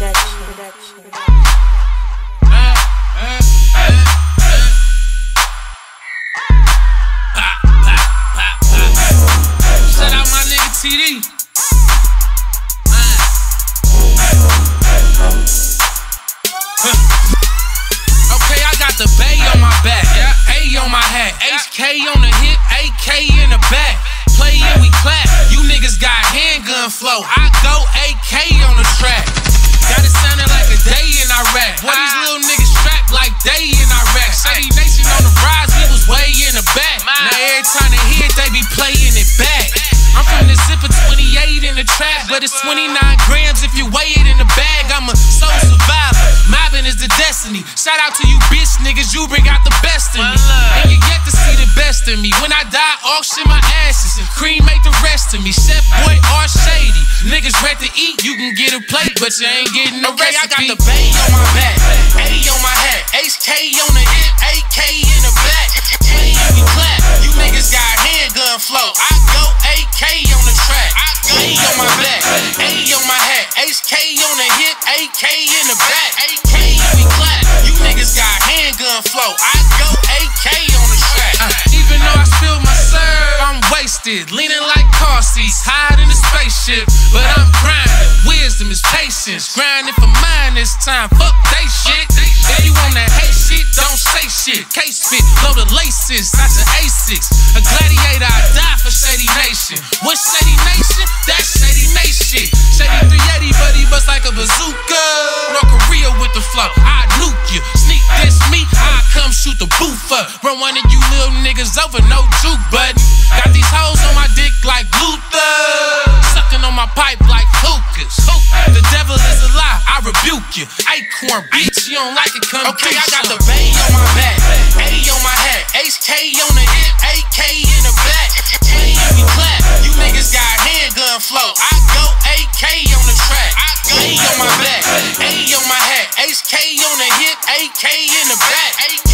Shout out my nigga TD. Okay, I got the Bay on my back, A on my hat, HK on the hip, AK in the back. Play we clap. You niggas got handgun flow. I but it's 29 grams if you weigh it in the bag. I'm a soul survivor. Mobbing is the destiny. Shout out to you bitch niggas, you bring out the best in me. And you get to see the best in me. When I die, auction my ashes and cremate the rest of me. Chef boy or shady. Niggas ready to eat, you can get a plate, but you ain't getting no okay, recipe. I got the bay HK on the hip, AK in the back. AK and we clap. You niggas got handgun flow. I go AK on the track. Uh, even though I spilled my serve, I'm wasted, leaning like car seats, hide in the spaceship. But I'm grinding. Wisdom is patience. Grinding for mine this time. Fuck they shit. If you want that hate shit, don't say shit. Case fit, blow the laces, not your A6. A the booth up. Run one of you little niggas over, no juke button. Got these hoes on my dick like Luther. Sucking on my pipe like hookahs. The devil is a lie, I rebuke you. Acorn beats, you don't like it, come Okay, I got the bay on my back, A on my hat, HK on the hip, AK in the back. We clap. You niggas got handgun flow. I go AK on the track. I go A on my back, A on my hat, HK on the hip, AK in the back. AK